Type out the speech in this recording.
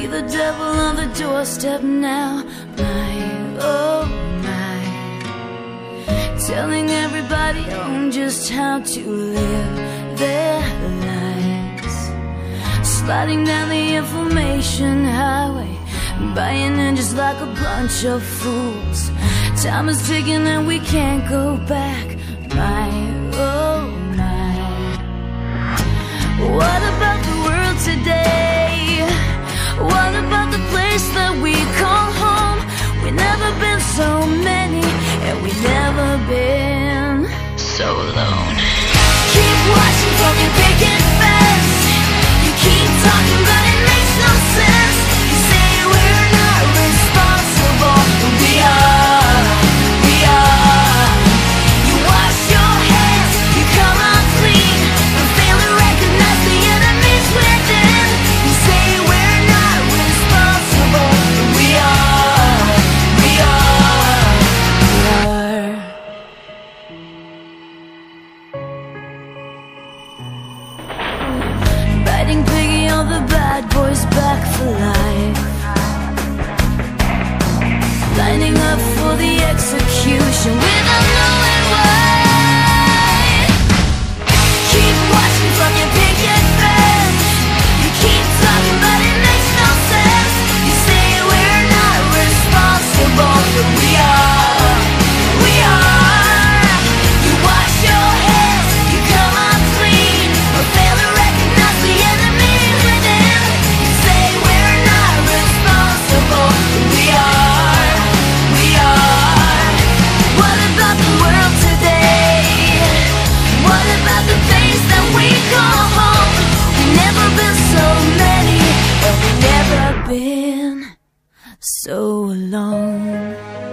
see the devil on the doorstep now. My, oh my. Telling everybody on just how to live their lives. Sliding down the information highway. Buying in just like a bunch of fools. Time is ticking and we can't go back. My, so alone. Keep watching, fucking picking. secure. so alone.